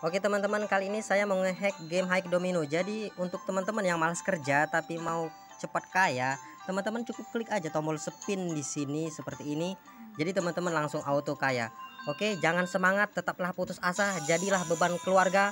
Oke teman-teman kali ini saya mau ngehack game high Domino. Jadi untuk teman-teman yang malas kerja tapi mau cepat kaya Teman-teman cukup klik aja tombol spin di sini seperti ini. Jadi teman-teman langsung auto kaya. Oke jangan semangat tetaplah putus asa Jadilah beban keluarga.